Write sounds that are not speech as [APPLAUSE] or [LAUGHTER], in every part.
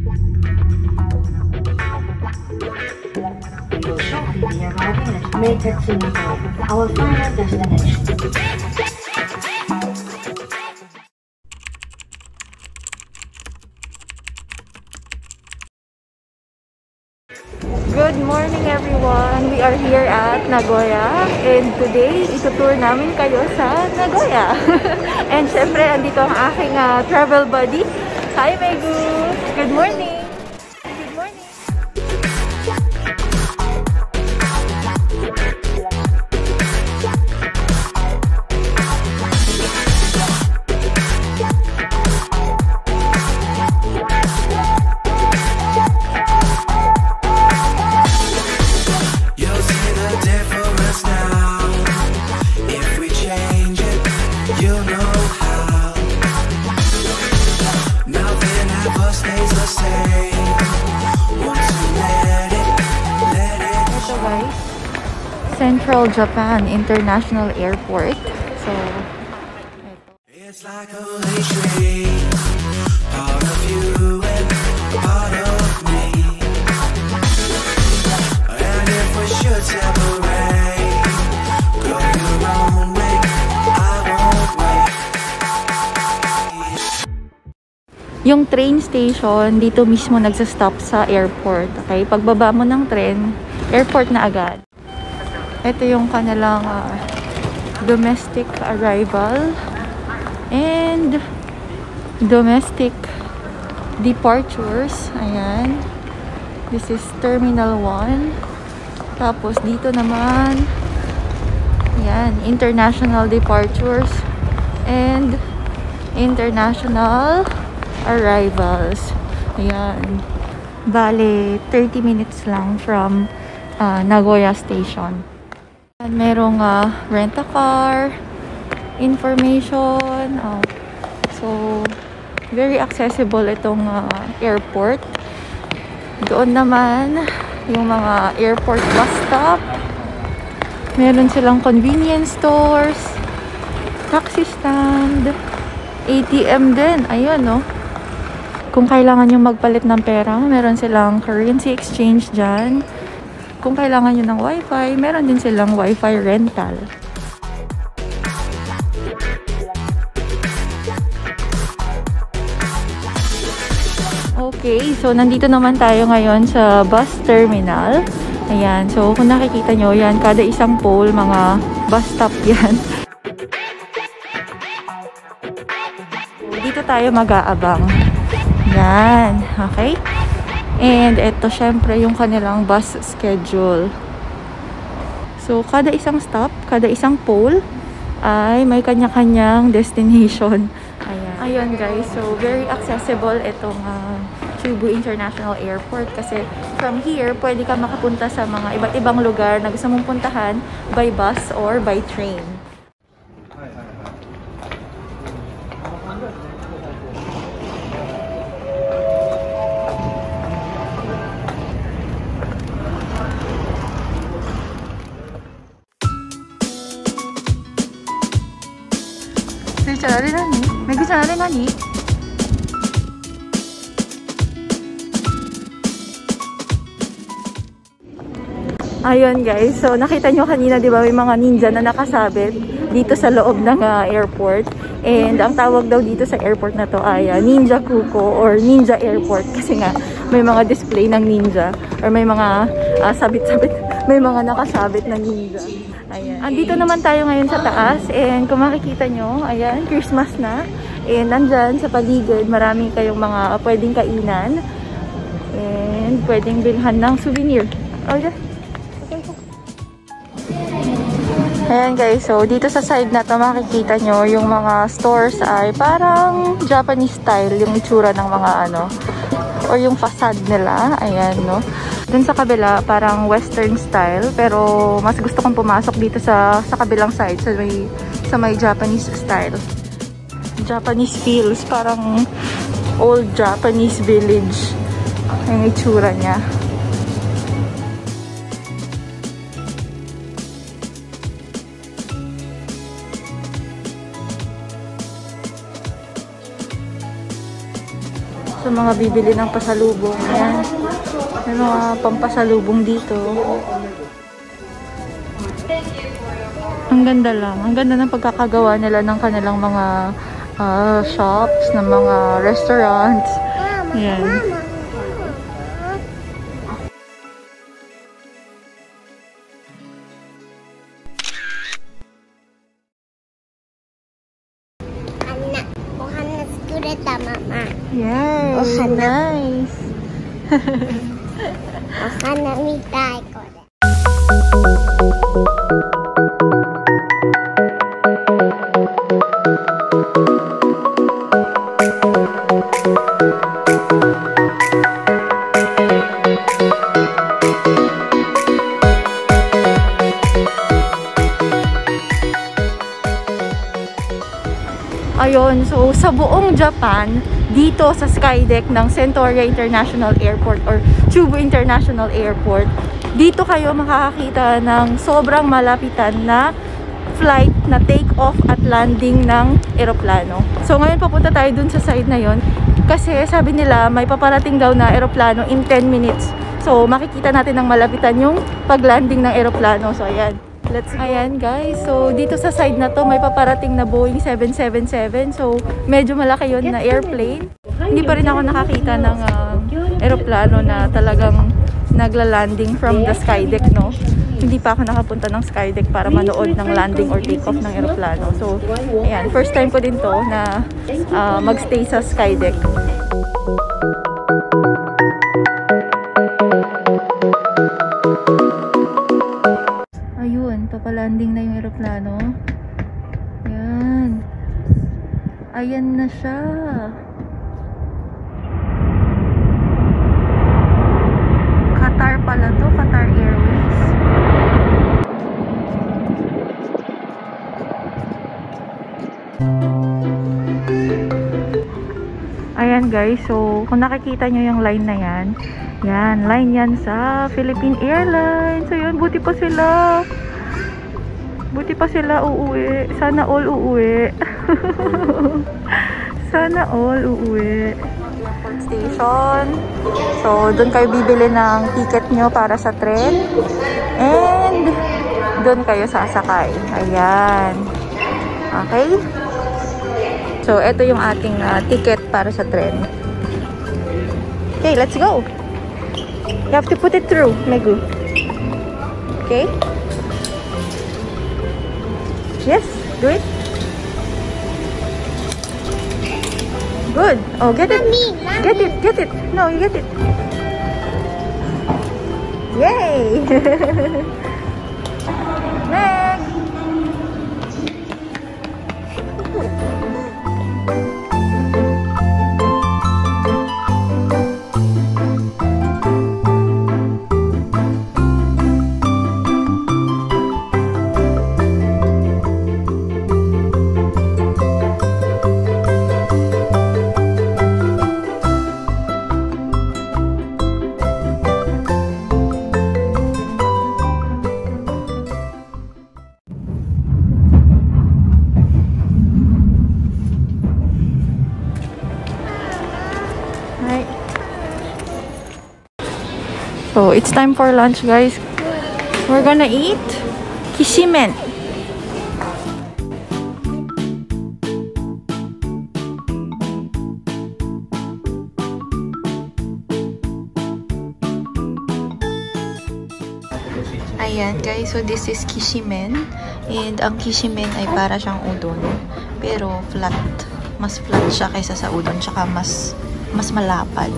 Good morning everyone! We are here at Nagoya and today itutour namin kayo sa Nagoya. [LAUGHS] and syempre andito ang aking ah, travel buddy. Hi Megu! Good morning! Japan International Airport. So, It's like a train. Part of you and part of me. And if we should separate, go your own way. I won't wait. yung train station dito mismo nagsa-stop sa airport. Okay? Pagbaba mo ng train, airport na agad. Ito yung kanilang ah, domestic arrival and domestic departures. Ayan. This is Terminal 1. Tapos dito naman, ayan, international departures and international arrivals. Ayan. Bale, 30 minutes lang from ah, Nagoya Station. And merong ah, rent-a-car, information. oh. So, very accessible itong ah, airport. Doon naman, yung mga airport bus stop. Meron silang convenience stores, taxi stand, ATM din. Ayun, no? Kung kailangan nyo magpalit ng pera, meron silang currency exchange dyan. Kung kailangan nyo ng wifi, meron din silang wifi rental. Okay, so nandito naman tayo ngayon sa bus terminal. Ayan, so kung nakikita nyo, yan, kada isang pole, mga bus stop [LAUGHS] yan. Dito tayo mag-aabang. Yan, okay? And ito, syempre, yung kanilang bus schedule. So, kada isang stop, kada isang pole, ay may kanya-kanyang destination. [LAUGHS] Ayun guys, so very accessible itong ah, Chubu International Airport kasi from here, pwede ka makapunta sa mga iba't ibang lugar na gusto mong puntahan by bus or by train. Ayun guys, so nakita nyo kanina 'di ba may mga ninja na nakasabit dito sa loob ng ah, airport. And ang tawag daw dito sa airport na to ay ah, Ninja Kuko or Ninja Airport [LAUGHS] kasi nga may mga display ng ninja or may mga ah, sabit-sabit, [LAUGHS] may mga nakasabit na ninja. Ayan. Andito naman tayo ngayon sa taas and kung makikita nyo, ayan, Christmas na. And nandyan sa paligid, marami kayong mga pwedeng kainan and pwedeng bilhan ng souvenir. Oh, yeah. Ayan guys, so dito sa side na to makikita nyo yung mga stores ay parang Japanese style yung itsura ng mga ano or yung facade nila. Ayan, no. Dun sa kabila, parang western style pero mas gusto kong pumasok dito sa sa kabilang side sa may sa may Japanese style. Japanese feels parang old Japanese village yung itsura niya. Sa mga bibili ng pasalubong. Ayan. May mga pampasalubong dito. Ang ganda lang. Ang ganda ng pagkakagawa nila ng kanilang mga ah, shops, ng mga restaurants. Ayan. Anak, お花作れたママ。 Yay! Oh, sana. Nice! お花みたい、これ。 Ayun, [LAUGHS] so sa buong Japan, dito sa skydeck ng Centauria International Airport or Chubu International Airport, dito kayo makakakita ng sobrang malapitan na flight na take off at landing ng eroplano. So ngayon papunta tayo dun sa side na yon kasi sabi nila may paparating daw na eroplano in 10 minutes. So makikita natin ng malapitan yung paglanding ng eroplano. So ayan. Let's Ayan guys. So dito sa side na to may paparating na Boeing 777. So medyo malaki yon na airplane. Hindi pa rin ako nakakita ng ah, eroplano na talagang nagla-landing from the skydeck, no? Hindi pa ako nakapunta ng skydeck para manood ng landing or takeoff ng eroplano. So, ayan, first time ko din to na ah, magstay sa skydeck. Ayun, papalanding na yung eroplano. Ayan. Ayan na siya. Qatar pala to, Qatar Airways. Ayan guys, so kung nakikita nyo yung line na yan, yan, line yan sa Philippine Airlines. So yun, buti pa sila. Buti pa sila uuwi. Sana all uuwi. [LAUGHS] Sana all uuwi. Station. So, doon kayo bibili ng ticket nyo para sa tren. And, doon kayo sasakay. Ayan. Okay? So, ito yung ating ah, ticket para sa tren. Okay, let's go. You have to put it through, Megu. Okay? Yes, do it. Good. Oh, get it. Mommy, mommy. Get it, get it. No, you get it. Yay! [LAUGHS] So, it's time for lunch, guys. We're gonna eat kishimen. Ayan guys, so this is kishimen. And ang kishimen ay para siyang udon. Pero flat. Mas flat siya kaysa sa udon. Tsaka mas, mas malapad.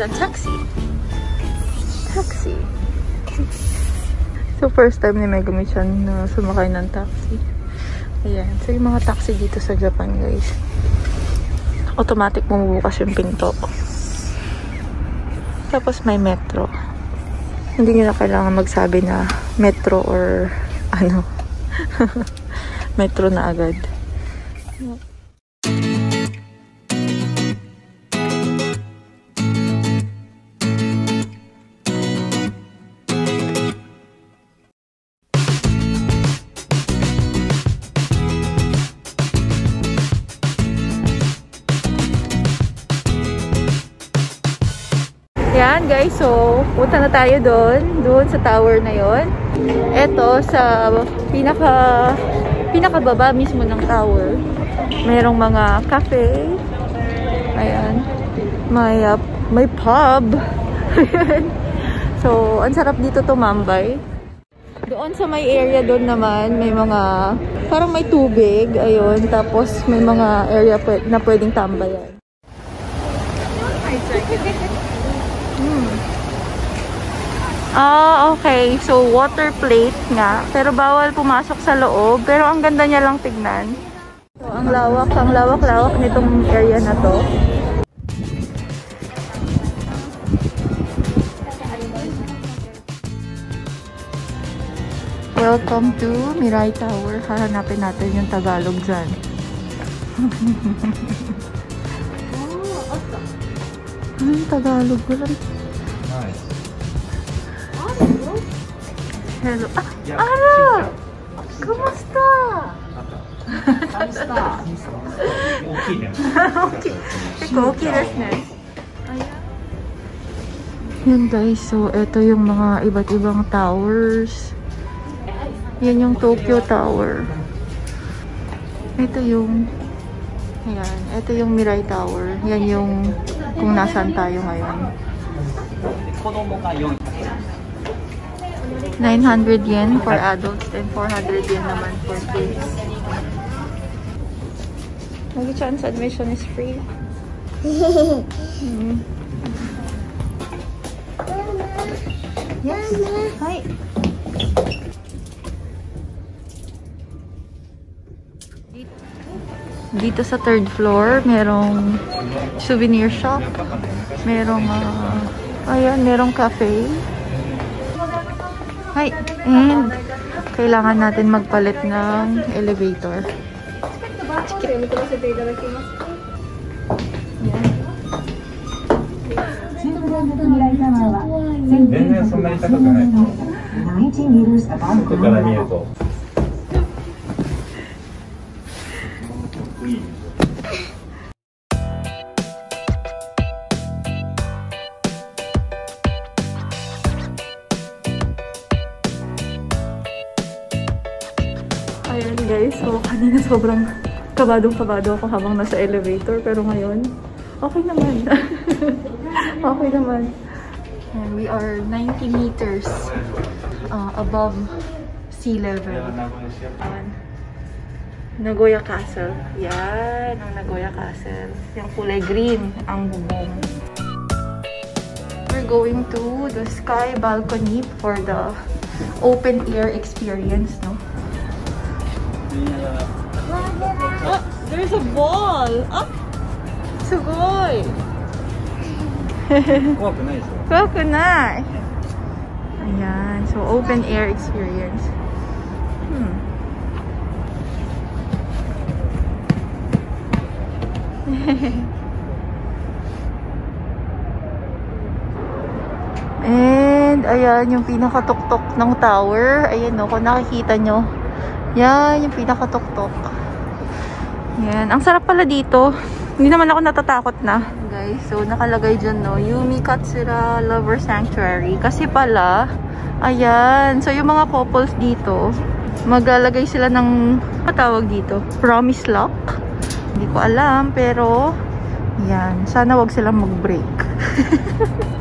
A taxi. Taxi. So, first time ni Megumi-chan na sumakay ng taxi. Ayan. So, yung mga taxi dito sa Japan, guys. Automatic bumubukas yung pinto. Tapos, may metro. Hindi nyo na kailangan magsabi na metro or ano. [LAUGHS] metro na agad. Yan guys, so punta na tayo doon, doon sa tower na yon. Ito sa pinaka pinakababa mismo ng tower. Mayroong mga cafe. Ayan. May uh, may pub. [LAUGHS] so, ang sarap dito tumambay. Doon sa may area doon naman, may mga parang may tubig, ayun, tapos may mga area na pwedeng tambayan. Ah, okay. So, water plate nga. Pero bawal pumasok sa loob. Pero ang ganda niya lang tignan. So, ang lawak, ang lawak-lawak nitong area na to. Welcome to Mirai Tower. Hahanapin natin yung Tagalog dyan. [LAUGHS] Ano Tagalog? Walang Hello. Ah, Ara! Kumusta? okay. Ikaw, okay desu ne. Yan guys, so ito yung mga iba't ibang towers. Yan yung Tokyo Tower. Ito yung Ayan, ito yung Mirai Tower. Yan yung kung nasaan tayo ngayon. 900 yen for adults and 400 yen naman for kids. May chance admission is free. Mm. Yes. Hi. Dito sa third floor, merong souvenir shop. Merong, ah, ayan, merong cafe. Hi. And, kailangan natin magpalit ng elevator. Yan. Sobrang kabadong-kabado ako habang nasa elevator. Pero ngayon, okay naman. [LAUGHS] okay naman. And we are 90 meters uh, above sea level. Nagoya Castle. Yan, ang Nagoya Castle. Yung kulay green, ang bubong. We're going to the sky balcony for the open air experience, no? Oh, there's a ball! Ah! Sugoi! 怖くないでしょ Coconut! Ayan. So, open air experience. Hmm. [LAUGHS] And, ayan, yung pinakatuktok ng tower. Ayan, no, kung nakikita nyo. Yan, yung pinakatuktok. Yan. Ang sarap pala dito. Hindi naman ako natatakot na. Guys, so nakalagay dyan, no, Yumi Katsura Lover Sanctuary. Kasi pala, ayan. So, yung mga couples dito, maglalagay sila ng, patawag dito, promise lock. Hindi ko alam, pero, yan. Sana wag silang mag-break. [LAUGHS]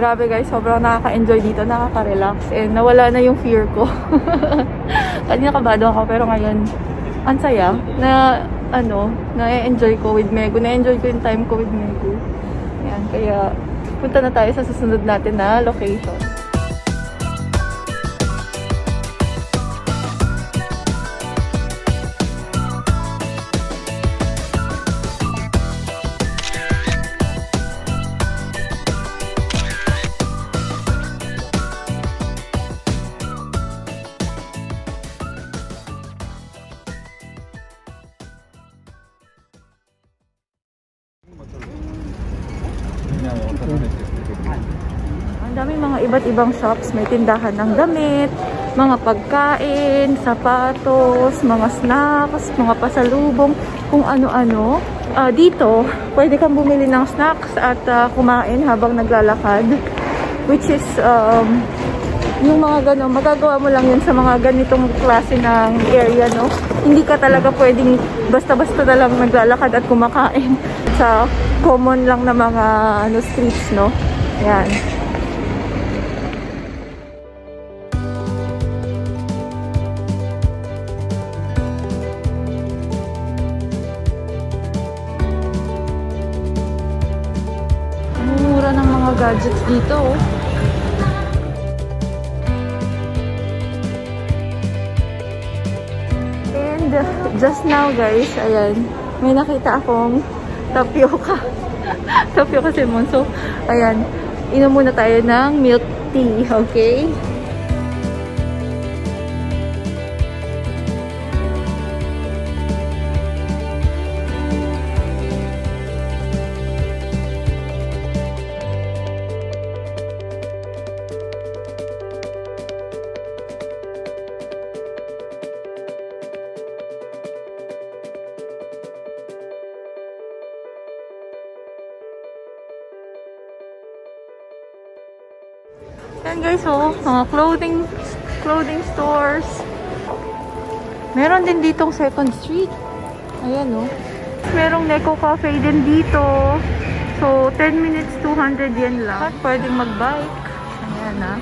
Grabe guys, sobrang nakaka-enjoy dito, nakaka-relax, and nawala na yung fear ko. [LAUGHS] Kanina kabado ako, pero ngayon, ang saya na, ano, na-enjoy ko with Megu, na-enjoy ko yung time ko with Megu. Yan, kaya punta na tayo sa susunod natin na location. Iba't ibang shops. May tindahan ng damit, mga pagkain, sapatos, mga snacks, mga pasalubong, kung ano-ano. Ah, dito, pwede kang bumili ng snacks at ah, kumain habang naglalakad. Which is, um, yung mga gano'n, magagawa mo lang yun sa mga ganitong klase ng area, no? Hindi ka talaga pwedeng basta-basta na lang naglalakad at kumakain [LAUGHS] sa common lang na mga ano, streets, no? Yan. Gadgets dito, oh. And [LAUGHS] just now guys, ayan, may nakita akong tapioca. [LAUGHS] tapioca Simon. So, ayan, inom muna tayo ng milk tea, okay? Clothing clothing stores. Meron din ditong second street. Ayan, oh. Merong Neko Cafe din dito. So, 10 minutes, 200 yen lang. At pwedeng mag-bike. Ayan, ah.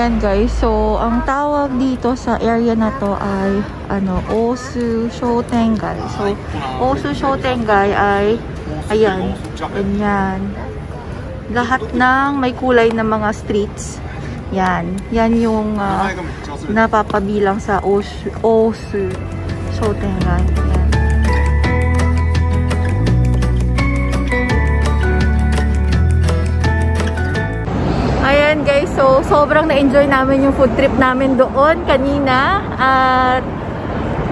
Ayan guys, so ang tawag dito sa area na to ay ano, Osu Shotengai. So, Osu Shotengai ay ayan, ganyan. Lahat ng may kulay na mga streets. Yan, yan yung ah, napapabilang sa Osu, Osu Shotengai. Sobrang na-enjoy namin yung food trip namin doon kanina. At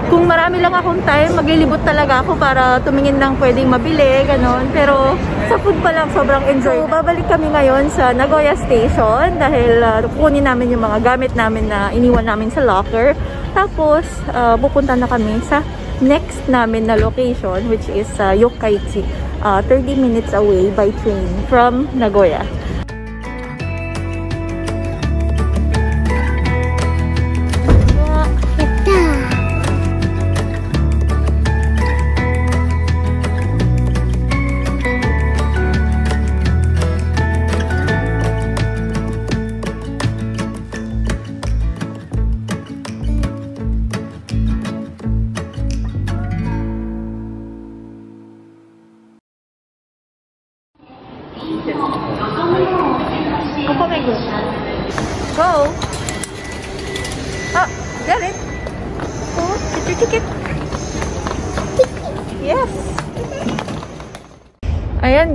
kung marami lang akong time, maglilibot talaga ako para tumingin ng pwedeng mabili, ganon. Pero sa food pa lang, sobrang enjoy. So, babalik kami ngayon sa Nagoya Station dahil uh, kukunin namin yung mga gamit namin na iniwan namin sa locker. Tapos, uh, pupunta na kami sa next namin na location which is uh, Yokkaichi. Uh, 30 minutes away by train from Nagoya.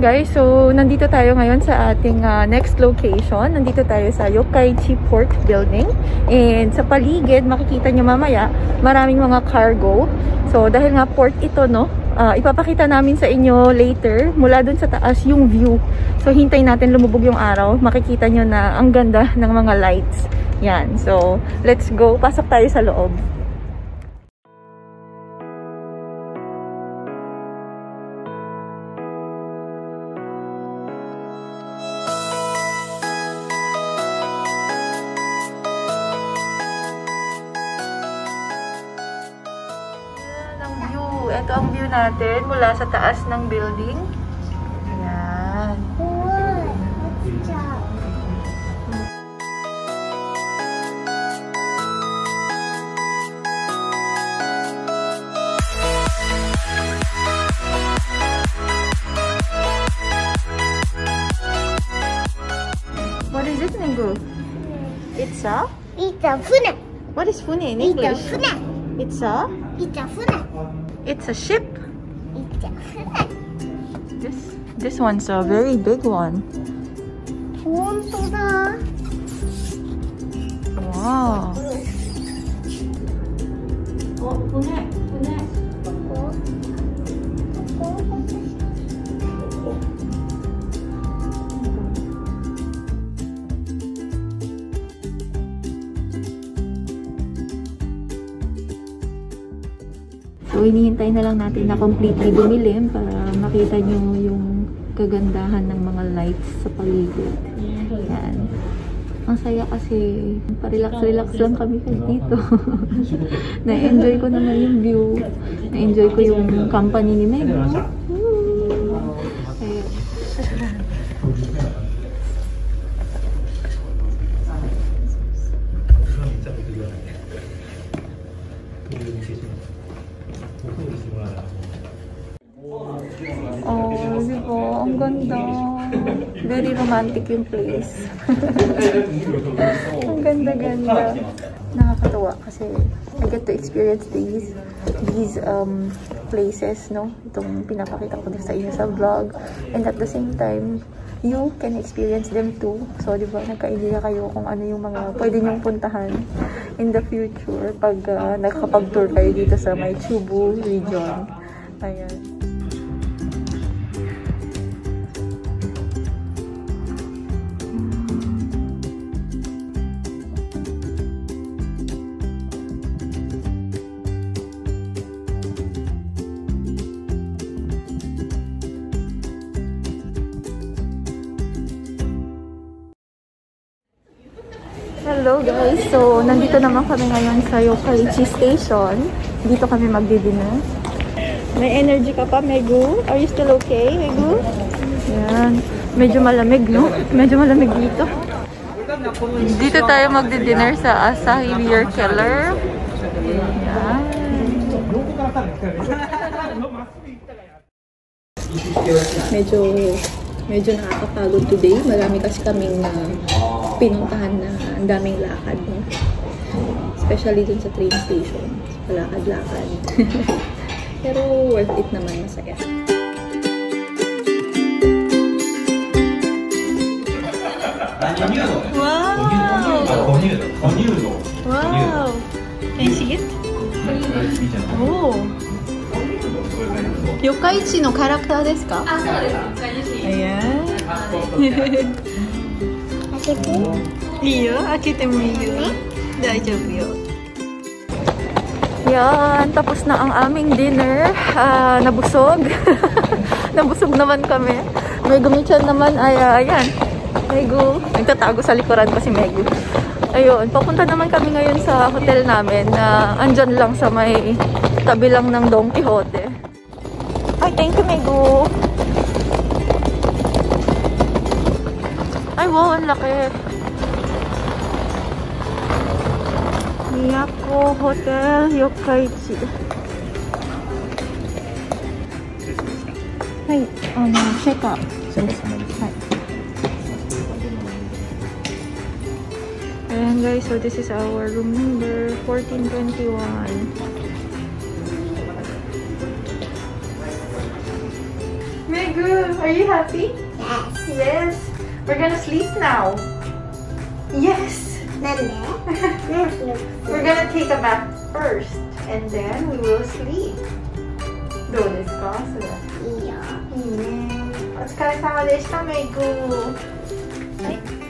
Guys, so nandito tayo ngayon sa ating ah, next location. Nandito tayo sa Yokkaichi Port Building. And sa paligid, makikita nyo mamaya, maraming mga cargo. So dahil nga port ito, no? ah, ipapakita namin sa inyo later, mula dun sa taas, yung view. So hintayin natin lumubog yung araw. Makikita nyo na ang ganda ng mga lights. Yan. So, let's go. Pasok tayo sa loob. sila sa taas ng building. Ayan. What is it, Ningu? It's a? It's a funa. What is funa in English? It's a funa. It's a? It's a funa. It's a ship. this this one's a very big one. Wow. So, inihintay na lang natin na completely bumilim para makita nyo yung kagandahan ng mga lights sa paligid. Yan. Ang saya kasi parelax-relax lang kami dito. [LAUGHS] Na-enjoy ko naman yung view. Na-enjoy ko yung company ni Meg. Woo! Ayun. Oh, di ba? Ang ganda. Very romantic yung place. [LAUGHS] Ang ganda-ganda. Nakakatuwa kasi I get to experience these these um places, no? Itong pinapakita ko din sa inyo sa vlog. And at the same time, you can experience them too. So, di ba, nagka-idea kayo kung ano yung mga pwede niyong puntahan in the future pag uh, nakakapag-tour kayo dito sa may Chubu region. Ayan. So, nandito naman kami ngayon sa Yokkaichi Station. Dito kami magdi-dinner. May energy ka pa, Megu? Are you still okay, Megu? Yan. Medyo malamig, no? Medyo malamig dito. Dito tayo magdi-dinner sa Asahi Beer Keller. Yan. Medyo medyo nakakapagod today. Marami kasi kaming uh, pinuntahan na ang daming lakad. No? Especially dun sa train station. Palakad-lakad. [LAUGHS] Pero worth it naman. Masaya. Wow! 哺乳度哺乳度 Wow! Can you see it? Oh! 四日市のキャラクターですかあ、そうです。 Ayan. [LAUGHS] Iyo, akitin mo iyo. Daijoubu yo. Yan, tapos na ang aming dinner. Uh, nabusog. [LAUGHS] nabusog naman kami. May gumichan naman ay uh, ayan. Megu. Nagtatago sa likuran pa si Megu. Ayun, papunta naman kami ngayon sa hotel namin na uh, andyan lang sa may tabi lang ng Don Quixote. Ay, thank you, Megu. Wow, ang laki. Miyako Hotel Yokkaichi. Hi, um, check up. Hi. Ayan guys, so this is our room number 1421. Megu, are you happy? Yes. Yes. We're gonna sleep now. [LAUGHS] Yes. なんでなんで We're gonna take a bath first, and then we will sleep. どうですかそれ。いいよ。いいね。お疲れ様でした、メイク。はい。